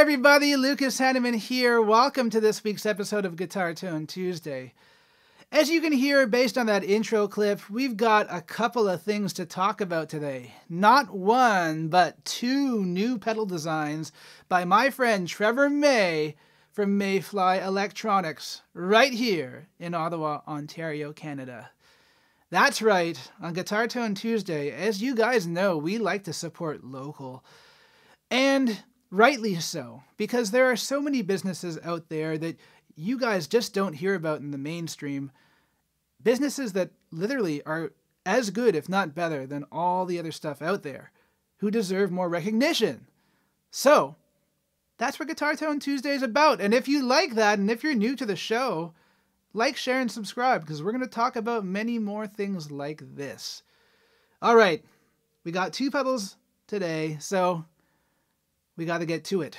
Everybody, Lucas Haneman here. Welcome to this week's episode of Guitar Tone Tuesday. As you can hear based on that intro clip, we've got a couple of things to talk about today. Not one, but two new pedal designs by my friend Trevor May from Mayfly Electronics, right here in Ottawa, Ontario, Canada. That's right, on Guitar Tone Tuesday, as you guys know, we like to support local. And rightly so, because there are so many businesses out there that you guys just don't hear about in the mainstream. Businesses that literally are as good, if not better, than all the other stuff out there, who deserve more recognition. So, that's what Guitar Tone Tuesday is about. And if you like that, and if you're new to the show, like, share, and subscribe, because we're going to talk about many more things like this. All right, we got two pedals today, so we got to get to it.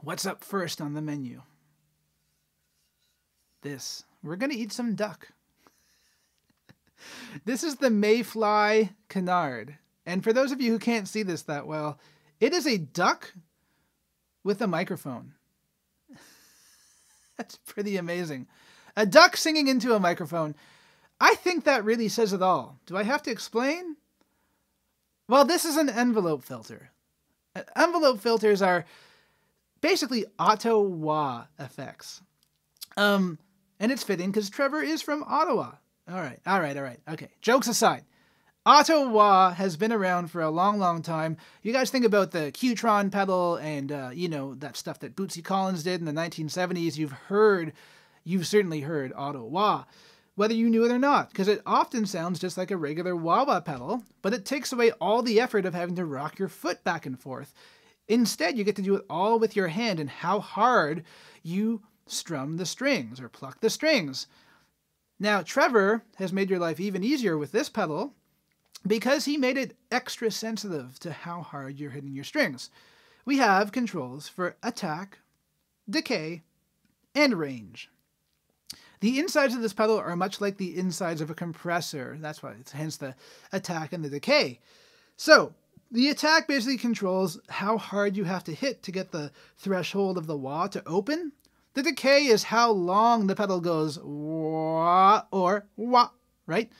What's up first on the menu? This. We're going to eat some duck. this is the Mayfly Canard. And for those of you who can't see this that well, it is a duck with a microphone. That's pretty amazing. A duck singing into a microphone. I think that really says it all. Do I have to explain? Well, this is an envelope filter. Envelope filters are basically wah effects. Um, and it's fitting because Trevor is from Ottawa. All right, all right, all right. Okay, jokes aside. Auto wah has been around for a long, long time. You guys think about the Q-Tron pedal and, uh, you know, that stuff that Bootsy Collins did in the 1970s. You've heard, you've certainly heard wah whether you knew it or not, because it often sounds just like a regular wah wah pedal, but it takes away all the effort of having to rock your foot back and forth. Instead, you get to do it all with your hand and how hard you strum the strings or pluck the strings. Now, Trevor has made your life even easier with this pedal because he made it extra sensitive to how hard you're hitting your strings. We have controls for attack, decay, and range. The insides of this pedal are much like the insides of a compressor. That's why it's hence the attack and the decay. So the attack basically controls how hard you have to hit to get the threshold of the wah to open. The decay is how long the pedal goes wah or wah, right?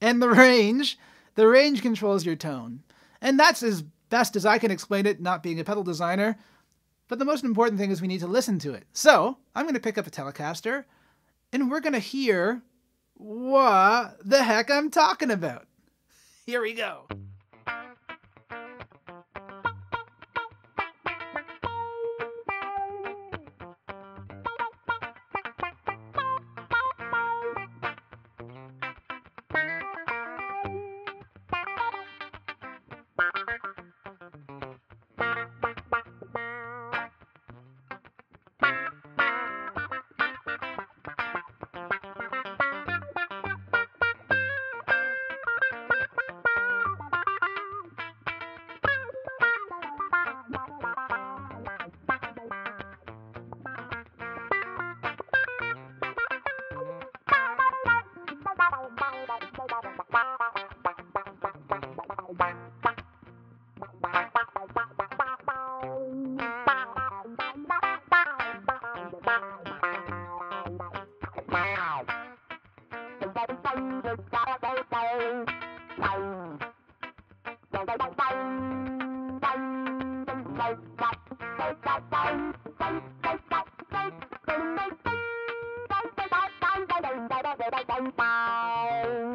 And the range, the range controls your tone. And that's as best as I can explain it, not being a pedal designer. But the most important thing is we need to listen to it. So I'm going to pick up a Telecaster and we're going to hear what the heck I'm talking about. Here we go. Bye.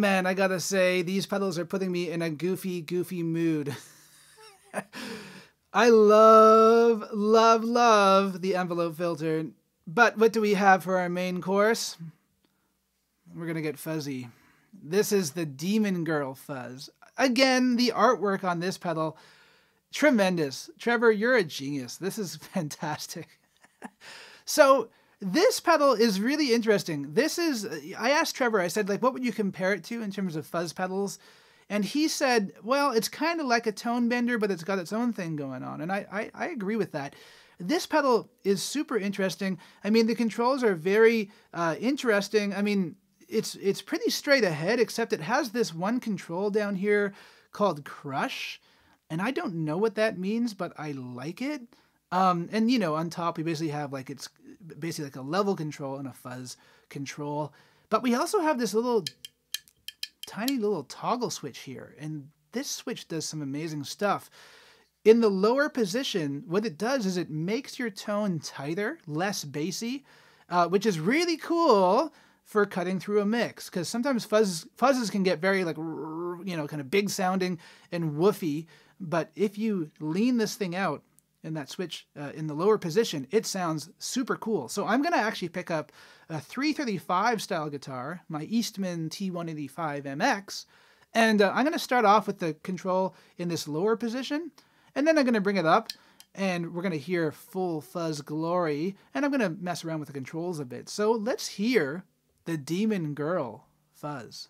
Man, I gotta say, these pedals are putting me in a goofy, goofy mood. I love, love, love the envelope filter. But what do we have for our main course? We're to get fuzzy. This is the Demon Girl fuzz. Again, the artwork on this pedal, tremendous. Trevor, you're a genius. This is fantastic. so, this pedal is really interesting. This is, I asked Trevor, I said, like, what would you compare it to in terms of fuzz pedals? And he said, well, it's kind of like a tone bender, but it's got its own thing going on. And I, I, I agree with that. This pedal is super interesting. I mean, the controls are very uh, interesting. I mean, it's it's pretty straight ahead, except it has this one control down here called Crush, and I don't know what that means, but I like it. Um, and you know, on top we basically have like it's basically like a level control and a fuzz control, but we also have this little tiny little toggle switch here, and this switch does some amazing stuff. In the lower position, what it does is it makes your tone tighter, less bassy, uh, which is really cool for cutting through a mix. Because sometimes fuzz, fuzzes can get very like you know kind of big sounding and woofy. But if you lean this thing out in that switch uh, in the lower position it sounds super cool so i'm going to actually pick up a 335 style guitar my eastman t185 mx and uh, i'm going to start off with the control in this lower position and then i'm going to bring it up and we're going to hear full fuzz glory and i'm going to mess around with the controls a bit so let's hear the Demon Girl, Fuzz.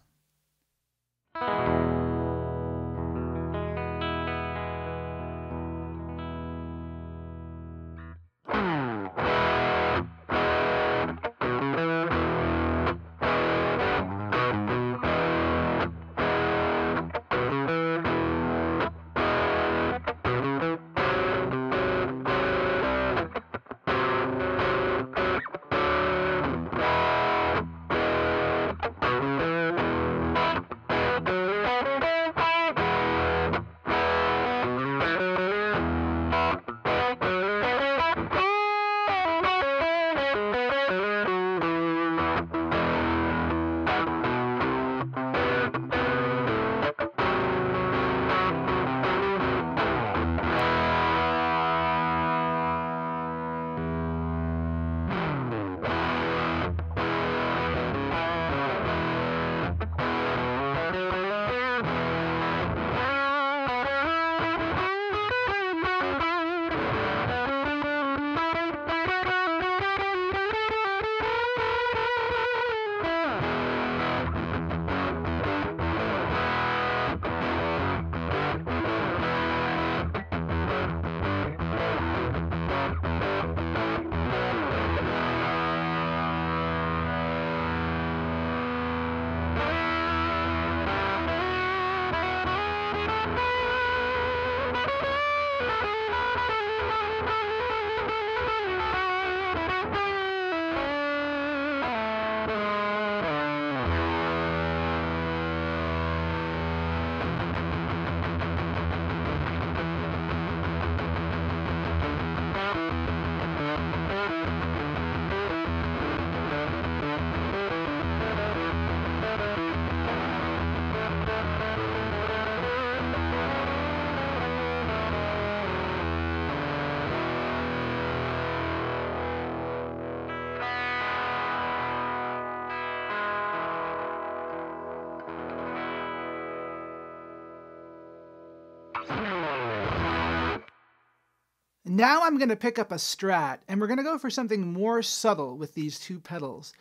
Now I'm going to pick up a Strat, and we're going to go for something more subtle with these two pedals.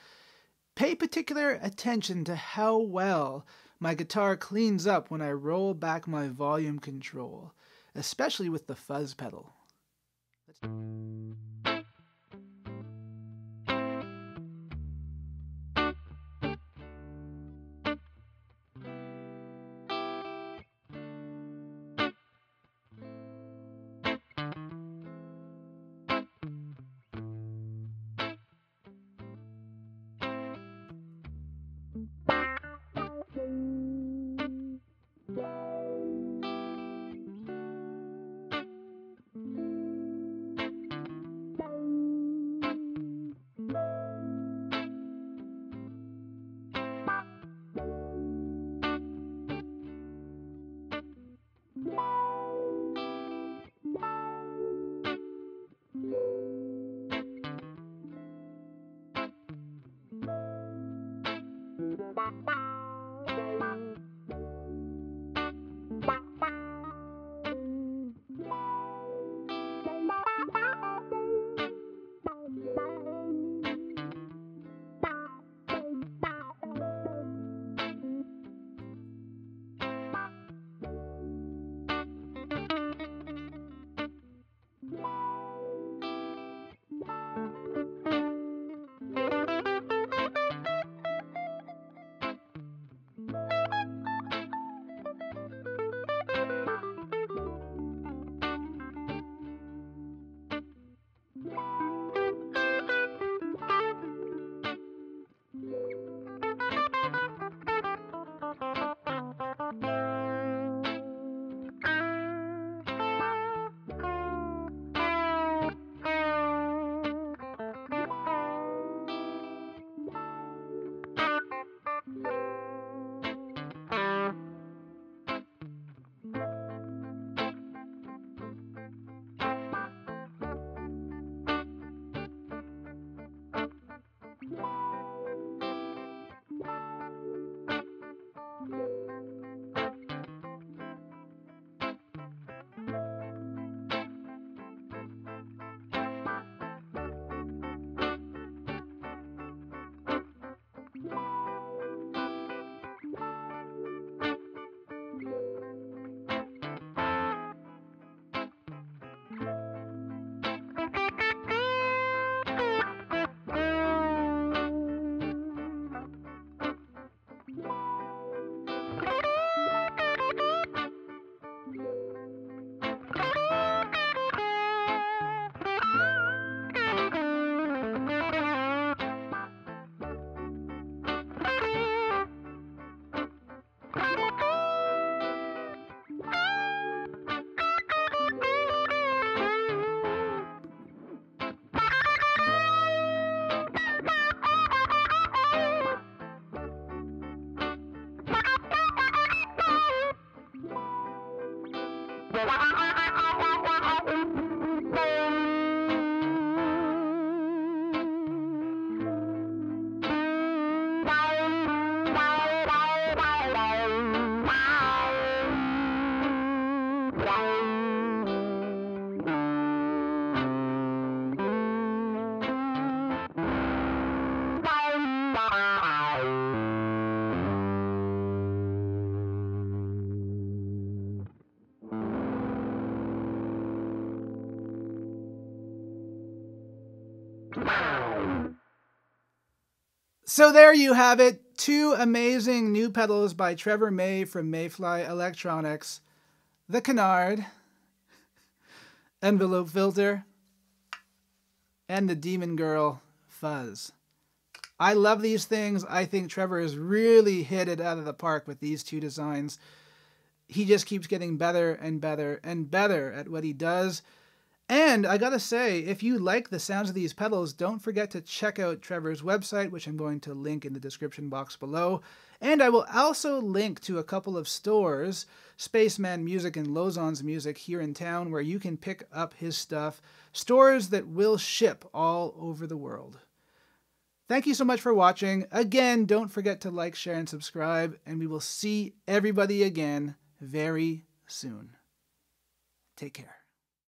Pay particular attention to how well my guitar cleans up when I roll back my volume control, especially with the fuzz pedal. So there you have it. Two amazing new pedals by Trevor May from Mayfly Electronics. The Canard, Envelope Filter, and the Demon Girl Fuzz. I love these things. I think Trevor has really hit it out of the park with these two designs. He just keeps getting better and better and better at what he does. And I gotta say, if you like the sounds of these pedals, don't forget to check out Trevor's website, which I'm going to link in the description box below. And I will also link to a couple of stores, Spaceman Music and Lauzon's Music here in town, where you can pick up his stuff. Stores that will ship all over the world. Thank you so much for watching. Again, don't forget to like, share, and subscribe, and we will see everybody again very soon. Take care.